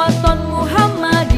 Hizbul Waton Muhammad.